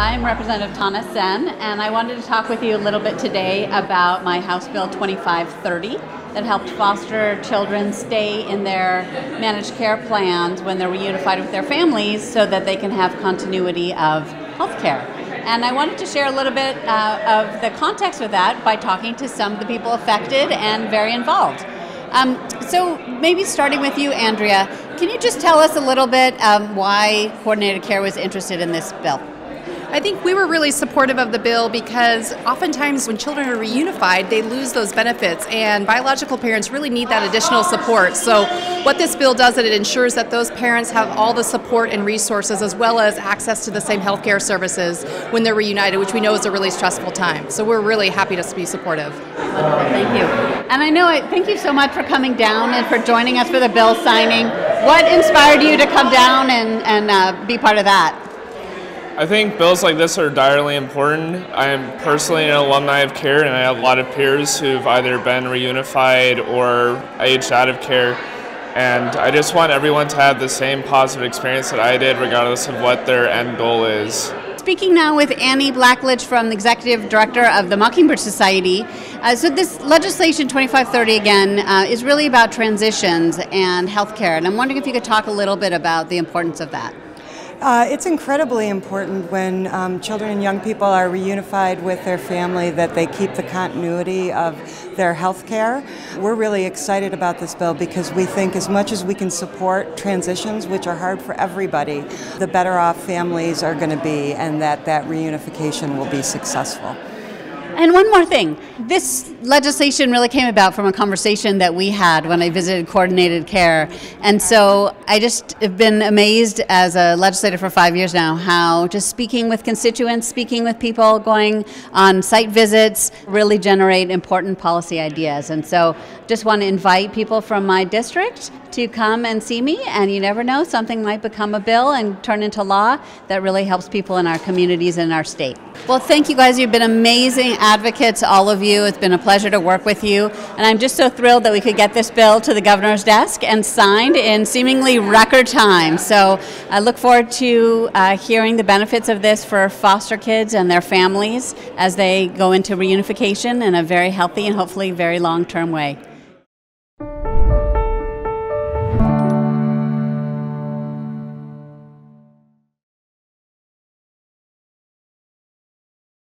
I'm Representative Tana Senn, and I wanted to talk with you a little bit today about my House Bill 2530 that helped foster children stay in their managed care plans when they're reunified with their families so that they can have continuity of health care. And I wanted to share a little bit uh, of the context of that by talking to some of the people affected and very involved. Um, so, maybe starting with you, Andrea, can you just tell us a little bit um, why coordinated care was interested in this bill? I think we were really supportive of the bill because oftentimes when children are reunified, they lose those benefits, and biological parents really need that additional support. So, what this bill does is it ensures that those parents have all the support and resources as well as access to the same health care services when they're reunited, which we know is a really stressful time. So, we're really happy to be supportive. Thank you. And I know, thank you so much for coming down and for joining us for the bill signing. What inspired you to come down and, and uh, be part of that? I think bills like this are direly important. I am personally an alumni of CARE, and I have a lot of peers who've either been reunified or aged out of CARE. And I just want everyone to have the same positive experience that I did, regardless of what their end goal is. Speaking now with Annie Blackledge from the Executive Director of the Mockingbird Society. Uh, so, this legislation 2530 again uh, is really about transitions and healthcare. And I'm wondering if you could talk a little bit about the importance of that. Uh, it's incredibly important when um, children and young people are reunified with their family that they keep the continuity of their health care. We're really excited about this bill because we think as much as we can support transitions, which are hard for everybody, the better off families are going to be and that that reunification will be successful. And one more thing this legislation really came about from a conversation that we had when I visited coordinated care. And so I just have been amazed as a legislator for five years now how just speaking with constituents, speaking with people, going on site visits really generate important policy ideas. And so just want to invite people from my district to come and see me. And you never know, something might become a bill and turn into law that really helps people in our communities and our state. Well, thank you guys. You've been amazing advocates, all of you. It's been a pleasure to work with you. And I'm just so thrilled that we could get this bill to the governor's desk and signed in seemingly record time. So I look forward to uh, hearing the benefits of this for foster kids and their families as they go into reunification in a very healthy and hopefully very long term way.